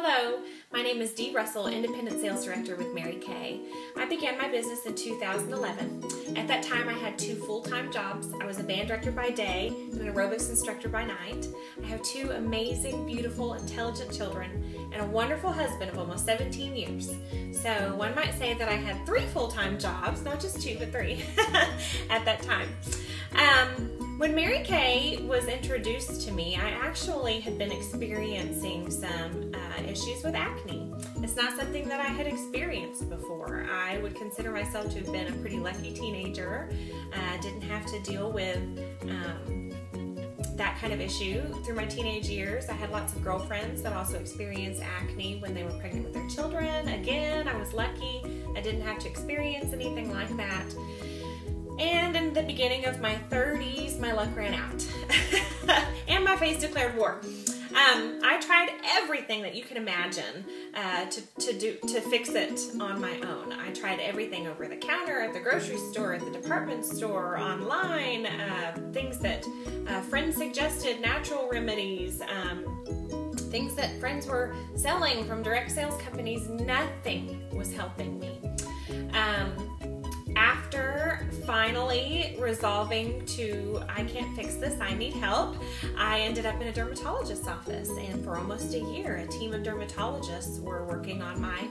Hello, my name is Dee Russell, Independent Sales Director with Mary Kay. I began my business in 2011. At that time, I had two full time jobs. I was a band director by day and an aerobics instructor by night. I have two amazing, beautiful, intelligent children and a wonderful husband of almost 17 years. So, one might say that I had three full time jobs, not just two, but three at that time. Um, when Mary Kay was introduced to me, I actually had been experiencing some uh, issues with acne. It's not something that I had experienced before. I would consider myself to have been a pretty lucky teenager. I uh, didn't have to deal with um, that kind of issue through my teenage years. I had lots of girlfriends that also experienced acne when they were pregnant with their children. Again, I was lucky. I didn't have to experience anything like that. The beginning of my 30s, my luck ran out. and my face declared war. Um, I tried everything that you can imagine uh, to, to do to fix it on my own. I tried everything over the counter, at the grocery store, at the department store, online, uh, things that uh, friends suggested, natural remedies, um, things that friends were selling from direct sales companies. Nothing was helping me. Um, finally resolving to, I can't fix this, I need help, I ended up in a dermatologist's office. And for almost a year, a team of dermatologists were working on my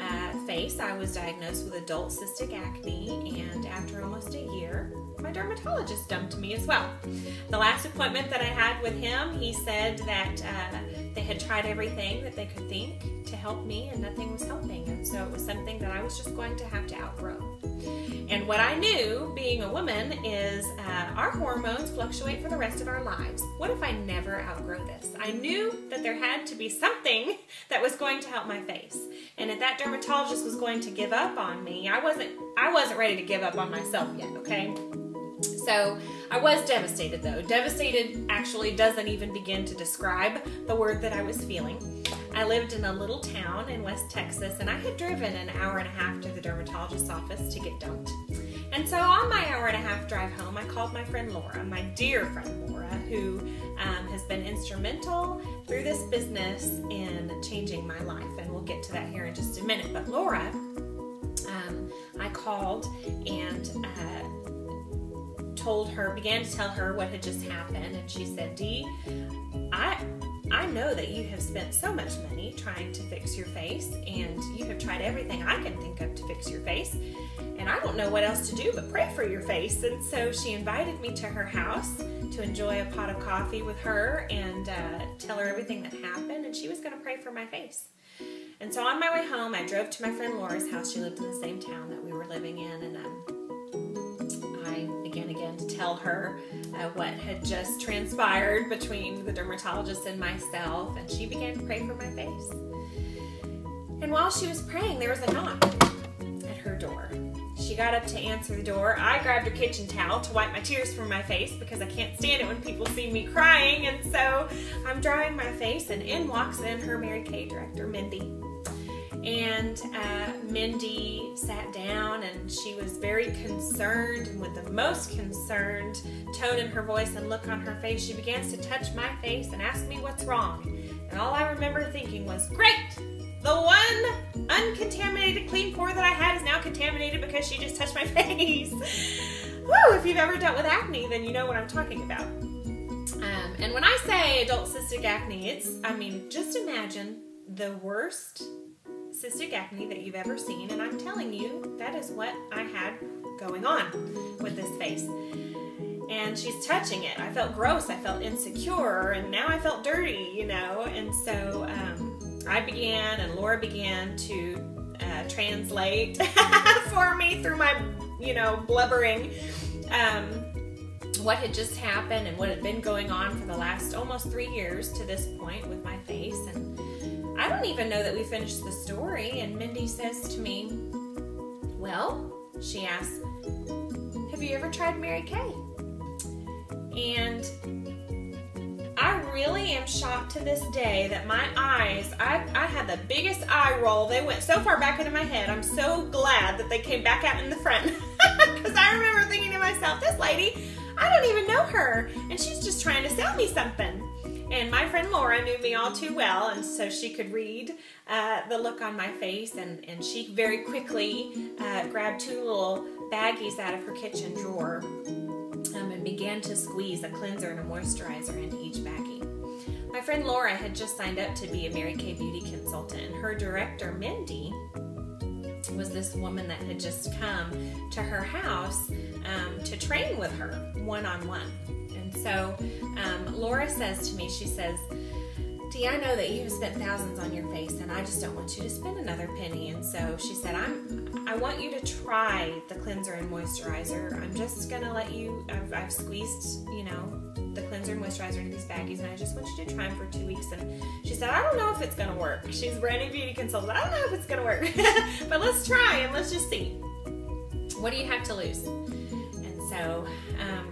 uh, face. I was diagnosed with adult cystic acne, and after almost a year, my dermatologist dumped me as well. The last appointment that I had with him, he said that uh, they had tried everything that they could think to help me, and nothing was helping. And so it was something that I was just going to have to outgrow. And what I knew, being a woman, is uh, our hormones fluctuate for the rest of our lives. What if I never outgrow this? I knew that there had to be something that was going to help my face. And if that dermatologist was going to give up on me, I wasn't I wasn't ready to give up on myself yet, okay? So I was devastated though. Devastated actually doesn't even begin to describe the word that I was feeling. I lived in a little town in West Texas and I had driven an hour and a half to the dermatologist's office to get dumped. And so on my hour and a half drive home, I called my friend Laura, my dear friend Laura, who um, has been instrumental through this business in changing my life. And we'll get to that here in just a minute. But Laura, um, I called and uh, told her, began to tell her what had just happened. And she said, Dee, I, I know that you have spent so much money trying to fix your face, and you have tried everything I can think of to fix your face, and I don't know what else to do but pray for your face. And so she invited me to her house to enjoy a pot of coffee with her and uh, tell her everything that happened, and she was going to pray for my face. And so on my way home, I drove to my friend Laura's house. She lived in the same town that we were living in, and um, tell her uh, what had just transpired between the dermatologist and myself, and she began to pray for my face. And while she was praying, there was a knock at her door. She got up to answer the door. I grabbed a kitchen towel to wipe my tears from my face because I can't stand it when people see me crying. And so I'm drying my face, and in walks in her Mary Kay director, Mindy. And uh, Mindy sat down and she was very concerned, and with the most concerned tone in her voice and look on her face, she begins to touch my face and ask me what's wrong. And all I remember thinking was, Great! The one uncontaminated clean pore that I had is now contaminated because she just touched my face. Woo! If you've ever dealt with acne, then you know what I'm talking about. Um, and when I say adult cystic acne, it's, I mean, just imagine the worst cystic acne that you've ever seen, and I'm telling you, that is what I had going on with this face. And she's touching it. I felt gross, I felt insecure, and now I felt dirty, you know. And so um, I began, and Laura began to uh, translate for me through my, you know, blubbering. Um, what had just happened and what had been going on for the last almost three years to this point with my face and I don't even know that we finished the story. And Mindy says to me, Well, she asks, Have you ever tried Mary Kay? And I really am shocked to this day that my eyes, I, I had the biggest eye roll. They went so far back into my head. I'm so glad that they came back out in the front. Because I remember thinking to myself, this lady, I don't even know her. And she's just trying to sell me something. And my friend Laura knew me all too well, and so she could read uh, the look on my face, and, and she very quickly uh, grabbed two little baggies out of her kitchen drawer um, and began to squeeze a cleanser and a moisturizer into each baggie. My friend Laura had just signed up to be a Mary Kay beauty consultant, and her director, Mindy, was this woman that had just come to her house um, to train with her one on one. So um, Laura says to me, she says, Dee, I know that you have spent thousands on your face, and I just don't want you to spend another penny. And so she said, "I'm, I want you to try the cleanser and moisturizer. I'm just gonna let you. I've, I've squeezed, you know, the cleanser and moisturizer into these baggies, and I just want you to try them for two weeks." And she said, "I don't know if it's gonna work. She's a brand new beauty consultant. I don't know if it's gonna work, but let's try and let's just see. What do you have to lose?" And so. Um,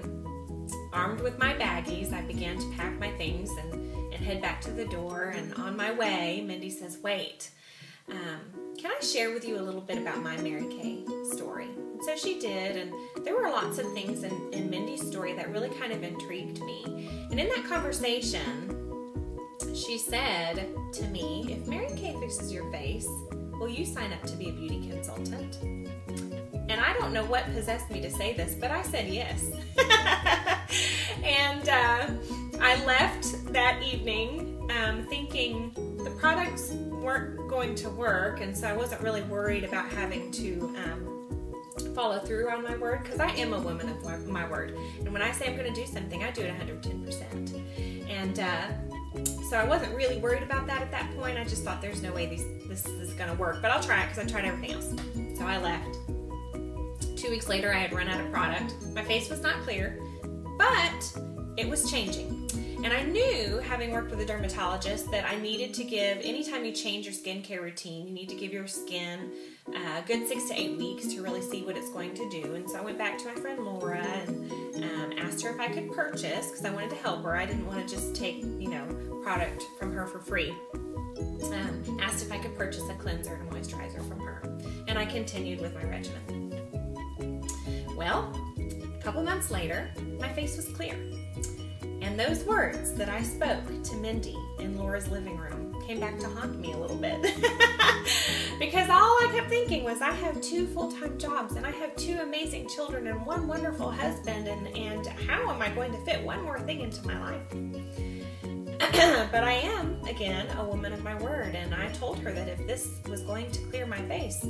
armed with my baggies, I began to pack my things and, and head back to the door. And on my way, Mindy says, Wait, um, can I share with you a little bit about my Mary Kay story? And so she did, and there were lots of things in, in Mindy's story that really kind of intrigued me. And in that conversation, she said to me, If Mary Kay fixes your face, will you sign up to be a beauty consultant? And I don't know what possessed me to say this, but I said yes. and uh, I left that evening um, thinking the products weren't going to work, and so I wasn't really worried about having to um, follow through on my word because I am a woman of my word. And when I say I'm going to do something, I do it 110%. And uh, so I wasn't really worried about that at that point. I just thought there's no way these, this is going to work, but I'll try it because I tried everything else. So I left. Two weeks later, I had run out of product. My face was not clear, but it was changing. And I knew, having worked with a dermatologist, that I needed to give, anytime you change your skincare routine, you need to give your skin a good six to eight weeks to really see what it's going to do. And so I went back to my friend Laura and um, asked her if I could purchase, because I wanted to help her. I didn't want to just take, you know, product from her for free. Um, asked if I could purchase a cleanser and a moisturizer from her. And I continued with my regimen. Well, a couple months later, my face was clear. And those words that I spoke to Mindy in Laura's living room came back to haunt me a little bit. because all I kept thinking was, I have two full time jobs and I have two amazing children and one wonderful husband, and, and how am I going to fit one more thing into my life? but I am, again, a woman of my word, and I told her that if this was going to clear my face,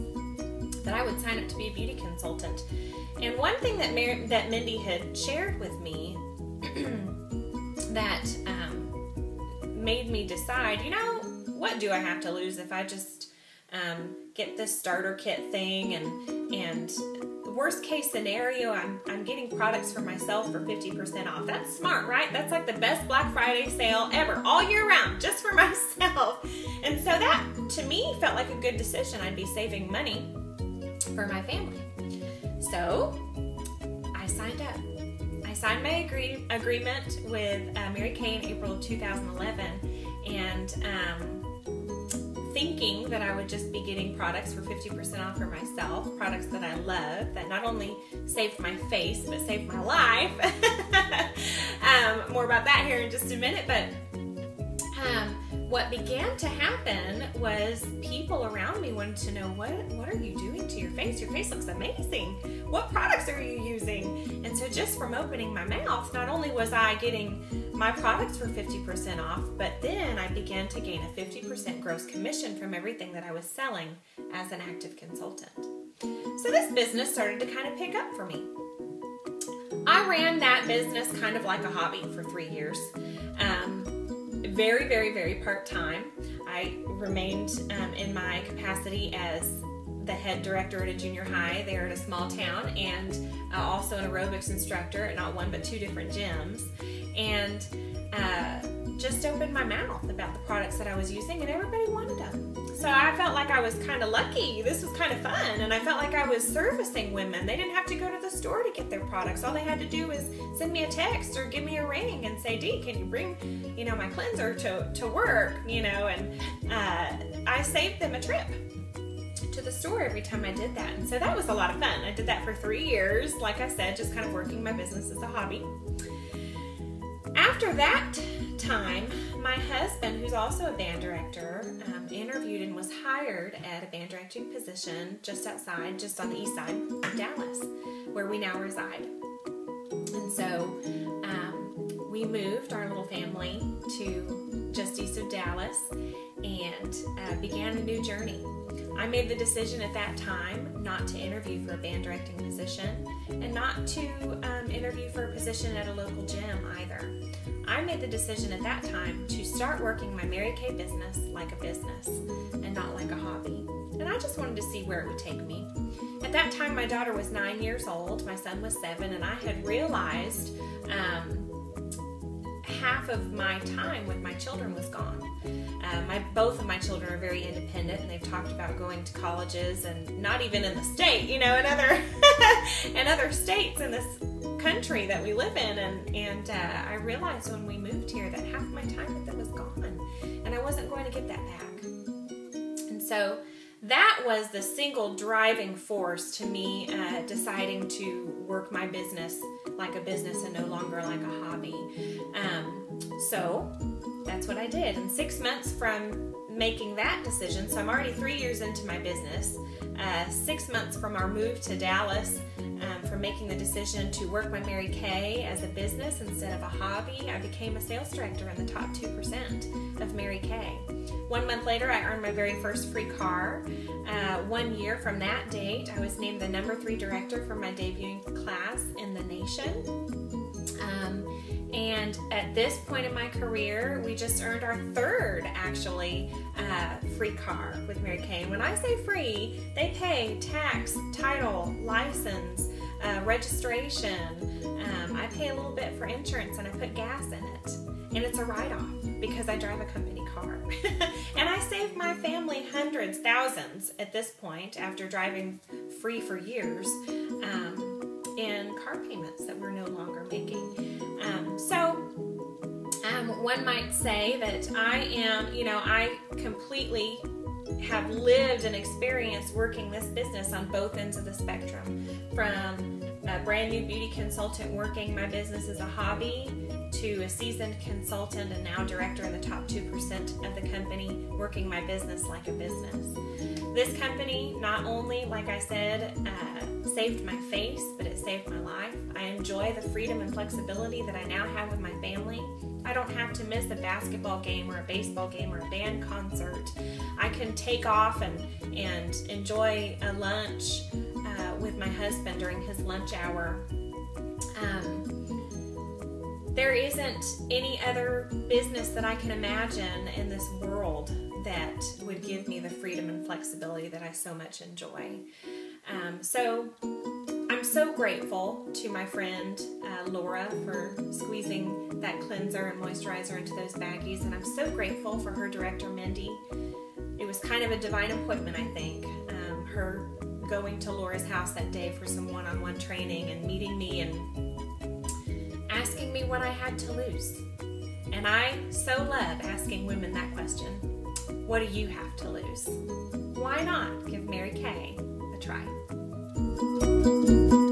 that I would sign up to be a beauty consultant. And one thing that Mar- that Mindy had shared with me that um, made me decide, you know, what do I have to lose if I just um, get this starter kit thing and and worst case scenario, I'm, I'm getting products for myself for 50% off. That's smart, right? That's like the best Black Friday sale ever, all year round, just for myself. And so that, to me, felt like a good decision. I'd be saving money for my family. So I signed up. I signed my agree- agreement with uh, Mary Kay in April of 2011, and um, thinking that I would just be getting products for 50% off for myself, products that I love, that not only saved my face, but saved my life. um, more about that here in just a minute, but um, what began to happen was people around me wanted to know what what are you doing to your face? Your face looks amazing. What products are you using? And so just from opening my mouth, not only was I getting my products for 50% off, but then I began to gain a 50% gross commission from everything that I was selling as an active consultant. So this business started to kind of pick up for me. I ran that business kind of like a hobby for three years. Um, very, very, very part time. I remained um, in my capacity as the head director at a junior high there in a small town and uh, also an aerobics instructor at not one but two different gyms. And uh, just opened my mouth about the products that I was using, and everybody wanted them. So I felt like I was kind of lucky. This was kind of fun, and I felt like I was servicing women. They didn't have to go to the store to get their products. All they had to do was send me a text or give me a ring and say, "Dee, can you bring, you know, my cleanser to to work?" You know, and uh, I saved them a trip to the store every time I did that. And so that was a lot of fun. I did that for three years, like I said, just kind of working my business as a hobby. After that time, my husband, who's also a band director, um, interviewed and was hired at a band directing position just outside, just on the east side of Dallas, where we now reside. And so um, we moved our little family to just east of Dallas and uh, began a new journey. I made the decision at that time not to interview for a band directing position and not to um, interview for a position at a local gym either. I made the decision at that time to start working my Mary Kay business like a business and not like a hobby. And I just wanted to see where it would take me. At that time, my daughter was nine years old, my son was seven, and I had realized um, half of my time with my children was gone. Uh, my both of my children are very independent, and they've talked about going to colleges, and not even in the state, you know, in other in other states in this country that we live in. And and uh, I realized when we moved here that half my time with them was gone, and I wasn't going to get that back. And so that was the single driving force to me uh, deciding to work my business like a business and no longer like a hobby. Um, so that's what I did. And six months from making that decision, so I'm already three years into my business, uh, six months from our move to Dallas, um, from making the decision to work my Mary Kay as a business instead of a hobby, I became a sales director in the top 2% of Mary Kay. One month later, I earned my very first free car. Uh, one year from that date, I was named the number three director for my debuting class in the nation. Um, and at this point in my career, we just earned our third, actually, uh, free car with Mary Kay. And when I say free, they pay tax, title, license, uh, registration. Um, I pay a little bit for insurance and I put gas in it. And it's a write off because I drive a company car. and I saved my family hundreds, thousands at this point after driving free for years um, in car payments that we're no longer making. Um, so, um, one might say that I am, you know, I completely have lived and experienced working this business on both ends of the spectrum from a brand new beauty consultant working my business as a hobby to a seasoned consultant and now director in the top 2% of the company working my business like a business. This company not only, like I said, uh, saved my face, but it saved my life. I enjoy the freedom and flexibility that I now have with my family. I don't have to miss a basketball game or a baseball game or a band concert. I can take off and, and enjoy a lunch uh, with my husband during his lunch hour. Um, there isn't any other business that I can imagine in this world that would give me the freedom and flexibility that I so much enjoy. Um, so so grateful to my friend uh, Laura for squeezing that cleanser and moisturizer into those baggies, and I'm so grateful for her director Mindy. It was kind of a divine appointment, I think. Um, her going to Laura's house that day for some one on one training and meeting me and asking me what I had to lose. And I so love asking women that question What do you have to lose? Why not? Música